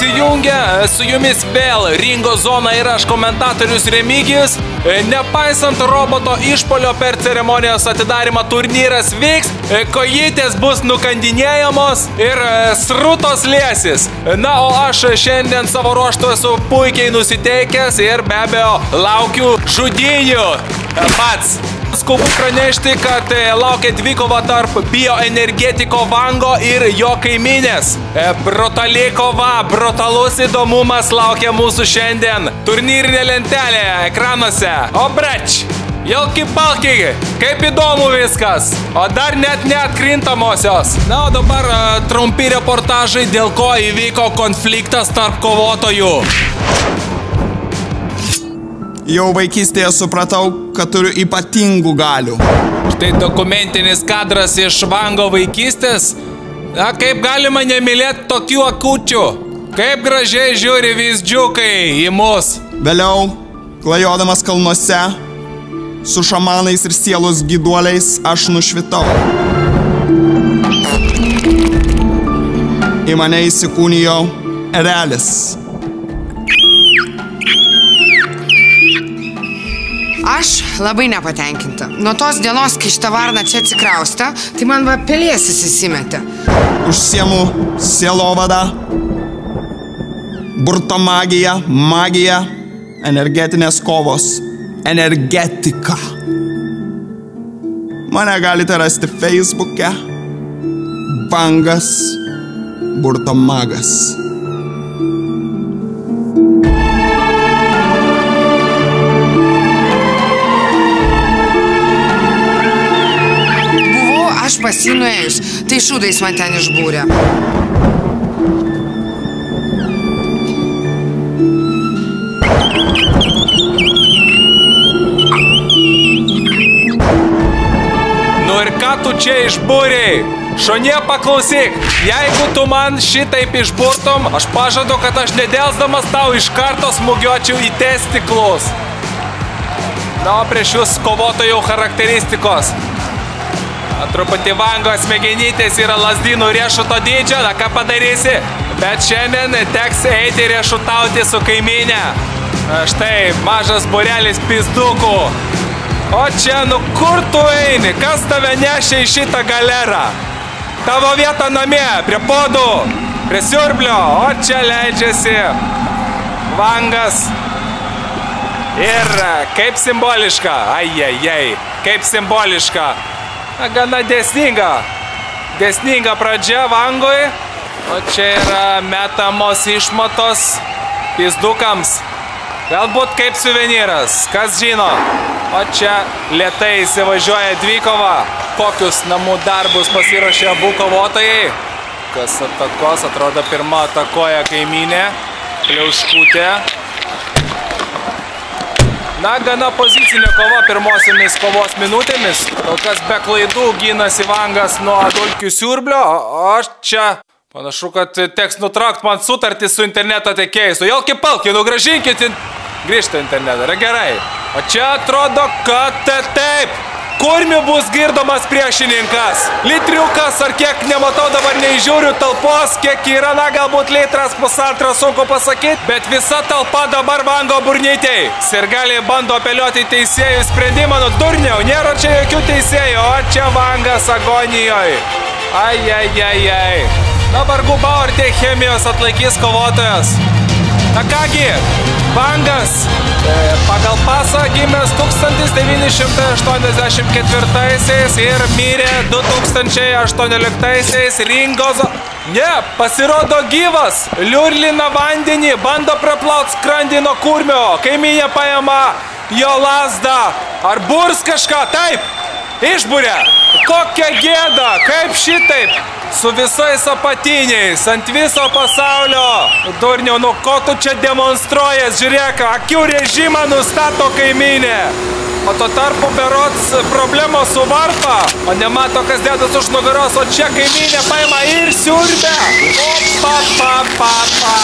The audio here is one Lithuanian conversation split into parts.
įsijungę, su jumis vėl Ringo Zona ir aš komentatorius Remigijus. Nepaisant roboto išpolio per ceremonijos atidarimą turnyras vyks, kojytės bus nukandinėjamos ir srutos lėsis. Na, o aš šiandien savo ruoštų esu puikiai nusiteikęs ir be abejo laukiu žudinių pats. Skubu pranešti, kad e, laukia dvikova tarp bioenergetiko Vango ir jo kaiminės. E, brutali kova, brutalus įdomumas laukia mūsų šiandien. Turnyrinė lentelė ekranuose. O breč! Jelki palki, kaip įdomu viskas, o dar net neatkrintamosios. Na, o dabar uh, trumpi reportažai, dėl ko įvyko konfliktas tarp kovotojų. Jau vaikystėje supratau, kad turiu ypatingų galių. Štai dokumentinis kadras iš Vango vaikystės. Na, kaip galima nemylėti tokių akučių? Kaip gražiai žiūri vizdžiukai į mus. Vėliau, klajodamas kalnuose, su šamanais ir sielos gyduoliais, aš nušvitau. Į mane įsikūnijo erelis. Aš labai nepatenkinta. Nuo tos dienos, kai šitą varną čia atsikraustė, tai man va pelėsis įsimetė. Užsiemu sielovadą, burto magiją, magiją, energetinės kovos, energetika. Mane galite rasti Facebook'e. Bangas, burto magas. Aš pas jį nuėjus, tai šūdais man ten išbūrė. Nu ir ką tu čia išbūrėjai? Šonie paklausyk, jeigu tu man šitaip išburtum, aš pažadu, kad aš nedelsdamas tau iš karto smūgiuočiau į testiklus. Na, prieš jūs kovotojų charakteristikos. Truputį vango smegenytės yra lasdynų riešuto dydžio, na ką padarysi. Bet šiandien teks eiti riešutauti su kaiminė. Štai mažas burelis pizdukų. O čia, nu kur tu eini? Kas tave nešia į šitą galerą? Tavo vieta namie, prie podų, prie siurblio. O čia leidžiasi vangas. Ir kaip simboliška, ai, kaip simboliška, gana desninga, desninga pradžia vangui, o čia yra metamos išmatos pizdukams, galbūt kaip suvenyras, kas žino, o čia lietai įsivažiuoja dvikova, kokius namų darbus pasiruošė abu kovotojai, kas atakos, atrodo pirma atakoja kaiminė, pliauškutė, Na, gana pozicinė kova pirmosiomis kovos minutėmis. Kol kas be klaidų gynasi Vangas nuo dulkių siurblio, o aš čia panašu, kad teks nutraukti man sutartį su interneto tiekėjais. O jolki palki, nugražinkit in... grįžtą internetą, yra gerai. O čia atrodo, kad taip. Kurmi bus girdomas priešininkas. Litriukas ar kiek nematau dabar neįžiūriu talpos, kiek yra, na galbūt litras pusantro sunku pasakyti, bet visa talpa dabar vango burnytėjai. Sirgaliai bando apeliuoti teisėjų sprendimą, nu durniau, nėra čia jokių teisėjų, o čia vangas agonijoje. Ai, ai, ai, ai. Na vargu bau, ar tiek chemijos atlaikys kovotojas. Na kągi, Vangas pagal pasą gimęs 1984 ir mirė 2018 Ringozo. Ne, pasirodo gyvas, liurlina vandenį, bando praplaut skrandį nuo kurmio, kaiminė paima jo lasdą, ar burs kažką, taip, išbūrė. Kokia gėda, kaip šitaip, su visais apatiniais, ant viso pasaulio. Durniau, nu ko tu čia demonstruojas, žiūrėk, akių režimą nustato kaiminė. O tuo tarpu berots problemos su varpa, o nemato, kas dėdas už nugaros, o čia kaiminė paima ir siurbia. Opa, pa, pa, pa.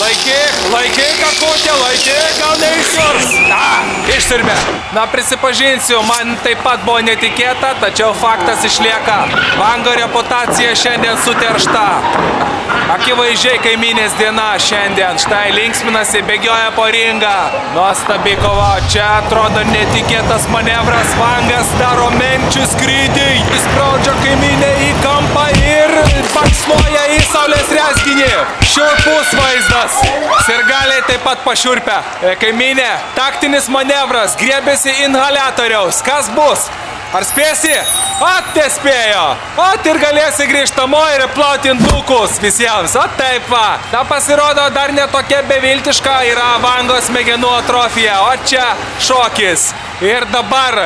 Laikyk, laikyk, akutė, laikyk, gal neįsiurs. Na, išsiurbė. Na, prisipažinsiu, man taip pat buvo netikėta, tačiau faktas išlieka. Vango reputacija šiandien suteršta. Akivaizdžiai kaiminės diena šiandien. Štai linksminasi, bėgioja po ringą. Nuostabi kova. Čia atrodo netikėtas manevras. Vangas daro menčių skrydį. Jis spraudžia kaiminę į kampą ir baksnuoja į saulės resginį. Šiurpus vaizdas. Sirgaliai taip pat pašiurpia. E, Kaiminė, taktinis manevras. Griebėsi inhalatoriaus. Kas bus? Ar spėsi? At nespėjo. At ir galėsi grįžtamo ir plauti indukus visiems. O taip va. Na pasirodo dar netokia beviltiška yra vangos smegenų atrofija. O čia šokis. Ir dabar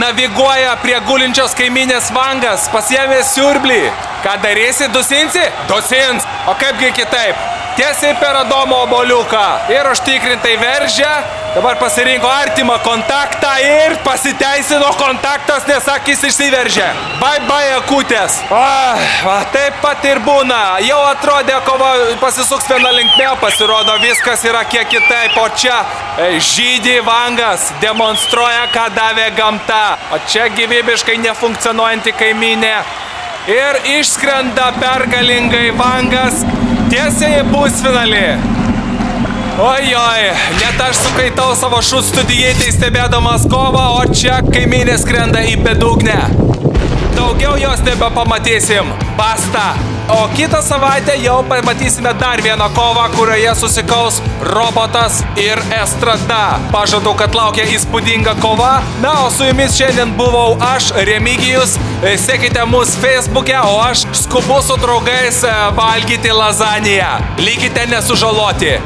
naviguoja prie gulinčios kaiminės vangas, pasiemė siurblį. Ką darysi, dusinsi? Dusins. O kaipgi kitaip? Tiesiai per Adomo oboliuką ir užtikrintai veržia. Dabar pasirinko artimą kontaktą ir pasiteisino kontaktas, nes akis išsiveržė. Bye bye akutės. Ah, va, taip pat ir būna. Jau atrodė, kova pasisuks viena linkme, pasirodo viskas yra kiek kitaip. O čia žydį vangas demonstruoja, ką davė gamta. O čia gyvybiškai nefunkcionuojanti kaiminė. Ir išskrenda pergalingai vangas tiesiai į pusfinalį. Ojoj, net aš sukaitau savo šut studijai, tai stebėdamas kovą, o čia kaiminė skrenda į bedugnę. Daugiau jos nebepamatysim. Basta. O kitą savaitę jau pamatysime dar vieną kovą, kurioje susikaus robotas ir estrada. Pažadu, kad laukia įspūdinga kova. Na, o su jumis šiandien buvau aš, Remigijus. E, Sekite mus Facebook'e, o aš skubu su draugais e, valgyti lazaniją. Likite nesužaloti.